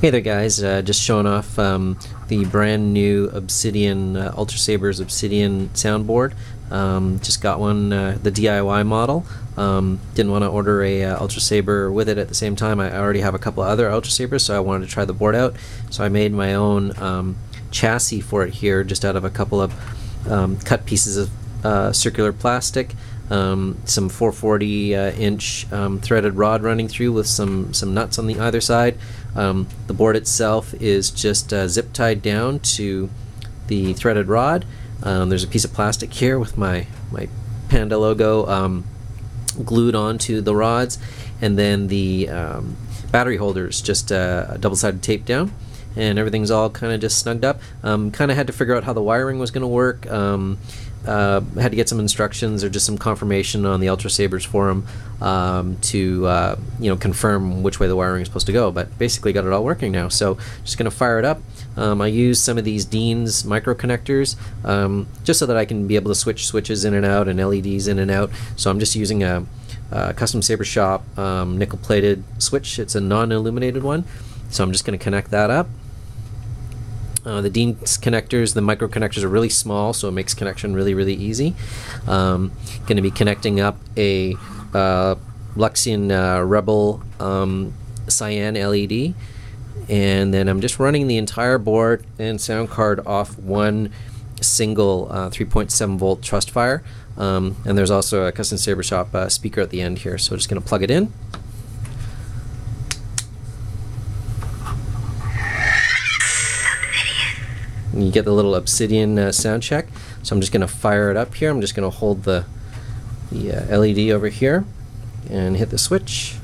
Hey there guys, uh, just showing off um, the brand new Obsidian, uh, Ultrasabers Obsidian soundboard. Um, just got one, uh, the DIY model. Um, didn't want to order a uh, Ultrasaber with it at the same time. I already have a couple of other Ultrasabers, so I wanted to try the board out. So I made my own um, chassis for it here, just out of a couple of um, cut pieces of uh, circular plastic um, some 440 uh, inch um, threaded rod running through with some some nuts on the either side. Um, the board itself is just uh, zip tied down to the threaded rod. Um, there's a piece of plastic here with my my Panda logo um, glued onto the rods, and then the um, battery holders just uh, double-sided tape down and everything's all kind of just snugged up. Um, kind of had to figure out how the wiring was going to work. Um, uh, had to get some instructions or just some confirmation on the Ultrasabers forum um, to uh, you know confirm which way the wiring is supposed to go. But basically, got it all working now. So just going to fire it up. Um, I use some of these Deans micro connectors um, just so that I can be able to switch switches in and out and LEDs in and out. So I'm just using a, a custom Saber Shop um, nickel plated switch. It's a non-illuminated one. So I'm just going to connect that up. Uh, the Deans connectors, the micro connectors are really small, so it makes connection really, really easy. Um, going to be connecting up a uh, Luxeon uh, Rebel um, cyan LED, and then I'm just running the entire board and sound card off one single uh, 3.7 volt Trustfire. Um, and there's also a custom Saber Shop uh, speaker at the end here, so I'm just going to plug it in. You get the little obsidian uh, sound check. So I'm just going to fire it up here. I'm just going to hold the, the uh, LED over here and hit the switch.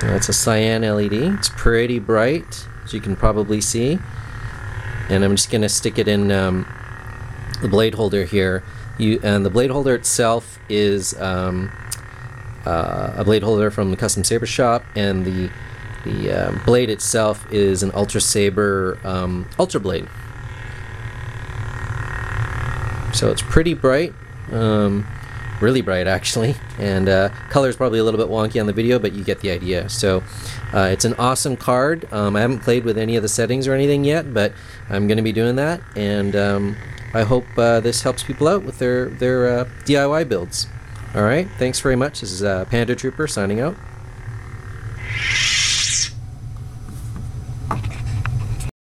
That's a cyan LED. It's pretty bright, as you can probably see. And I'm just going to stick it in um, the blade holder here. You, and the blade holder itself is um, uh, a blade holder from the Custom Saber Shop, and the the um, blade itself is an Ultrasaber um, Ultra Blade. So it's pretty bright, um, really bright actually, and uh, color is probably a little bit wonky on the video, but you get the idea. So uh, it's an awesome card. Um, I haven't played with any of the settings or anything yet, but I'm going to be doing that, and um, I hope uh, this helps people out with their their uh, DIY builds. All right, thanks very much. This is uh, Panda Trooper signing out.